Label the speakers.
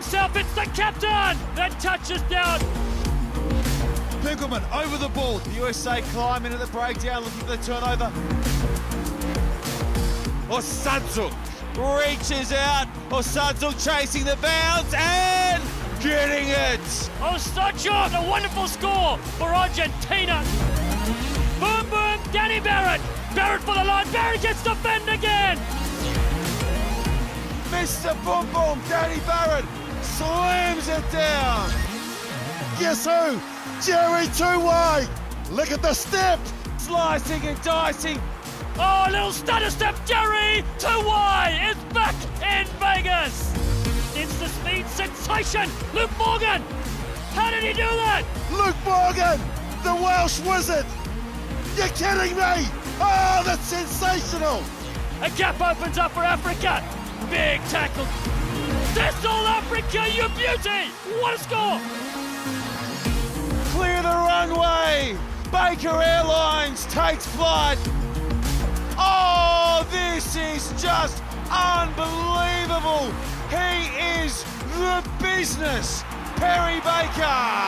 Speaker 1: the captain, that touches down.
Speaker 2: Pinkelman over the ball. The USA climbing at the breakdown, looking for the turnover. Osadczuk reaches out. Osadczuk chasing the bounce and getting it.
Speaker 1: Osadczuk, a wonderful score for Argentina. Boom, boom, Danny Barrett. Barrett for the line. Barrett gets the bend again.
Speaker 2: Mr. Boom Boom, Danny Barrett slams it down.
Speaker 3: Guess who? Jerry Tuwai. Look at the step.
Speaker 2: Slicing and dicing.
Speaker 1: Oh, little stutter step, Jerry! Tuwai is back in Vegas! It's the speed sensation, Luke Morgan! How did he do that?
Speaker 3: Luke Morgan, the Welsh wizard. You're kidding me? Oh, that's sensational.
Speaker 1: A gap opens up for Africa. Big tackle. That's all Africa, you beauty! What a score!
Speaker 2: Clear the runway. Baker Airlines takes flight. Oh, this is just unbelievable. He is the business, Perry Baker.